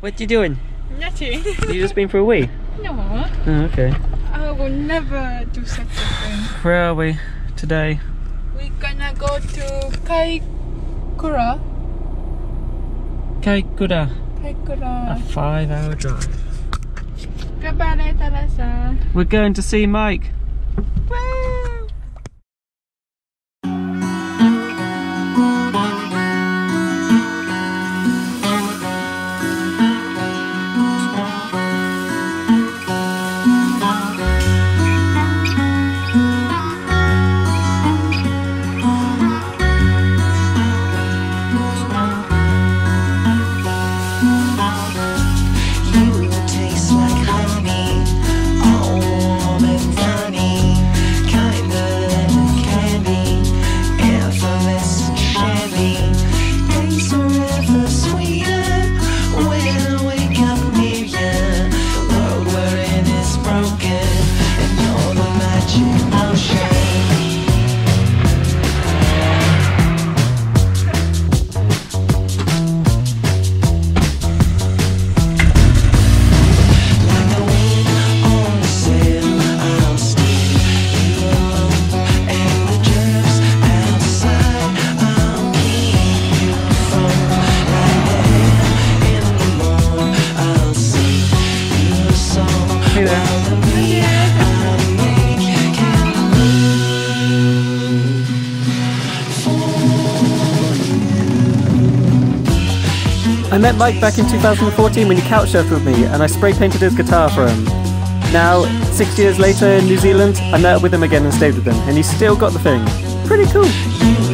What are you doing? Nothing. You just been for a wee? no, Oh, okay. I will never do such a thing. Where are we today? We're gonna go to Kaikoura. Kaikoura. A five hour drive. Goodbye. We're going to see Mike. Woo! I met Mike back in 2014 when he couch surfed with me and I spray painted his guitar for him. Now, six years later in New Zealand, I met up with him again and stayed with him, and he's still got the thing. Pretty cool.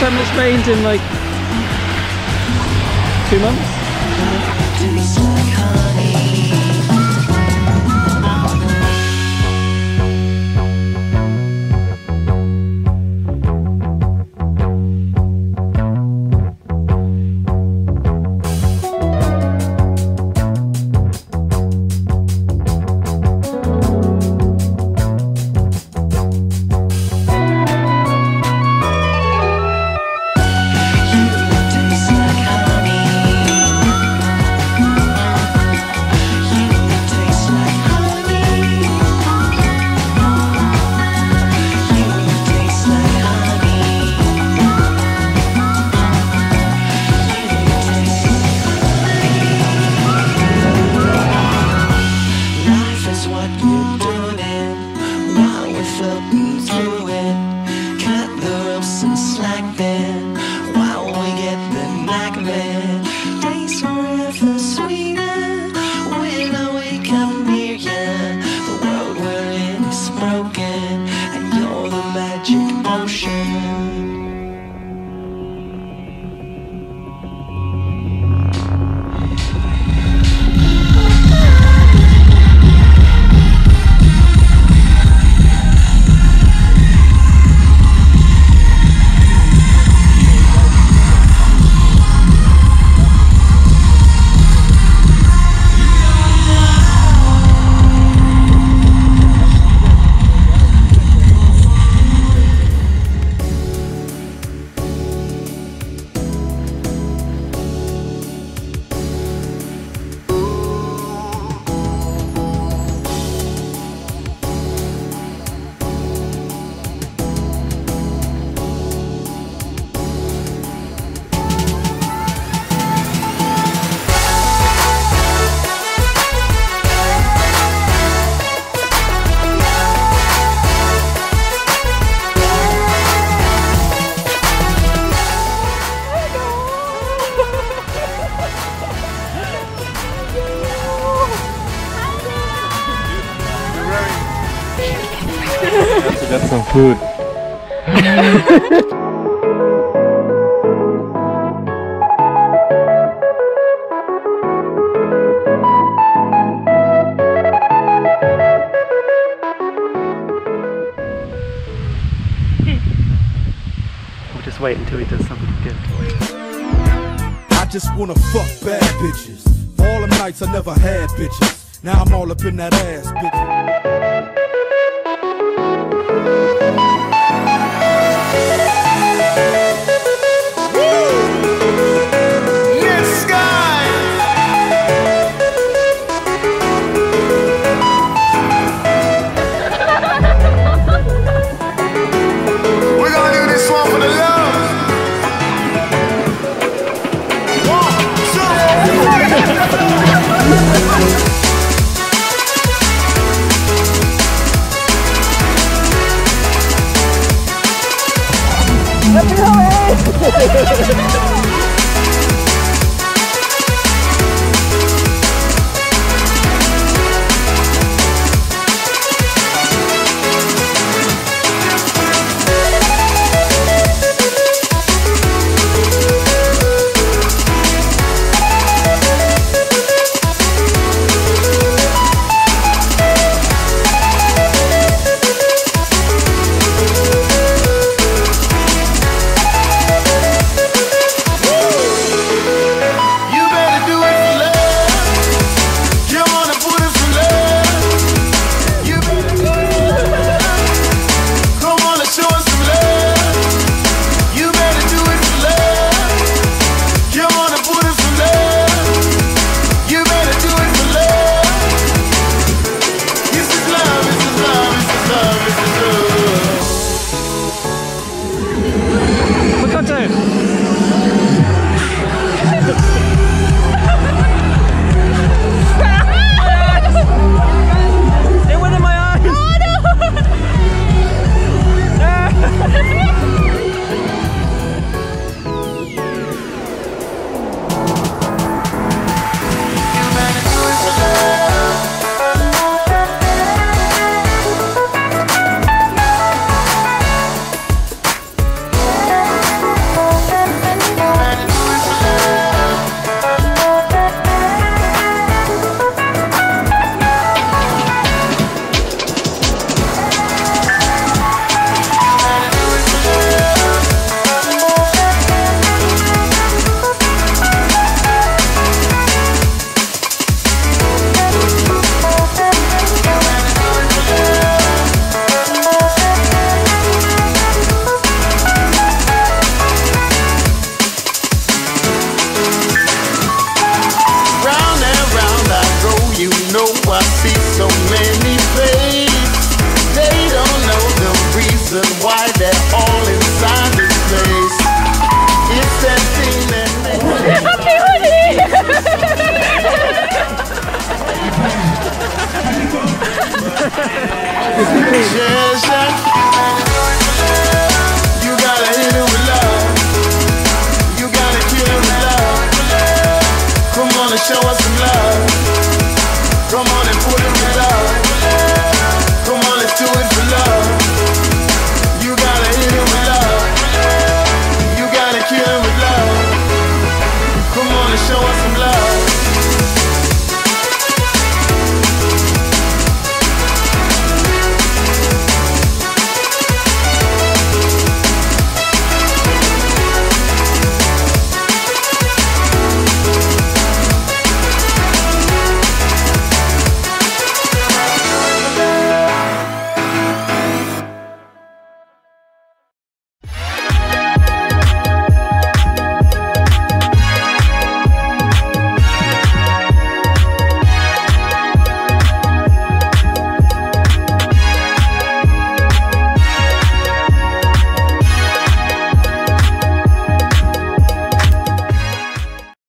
First time it's rained in like two months. Got some food. We'll just wait until he does something good. I just wanna fuck bad bitches. All the nights I never had bitches. Now I'm all up in that ass, bitch. 要追 show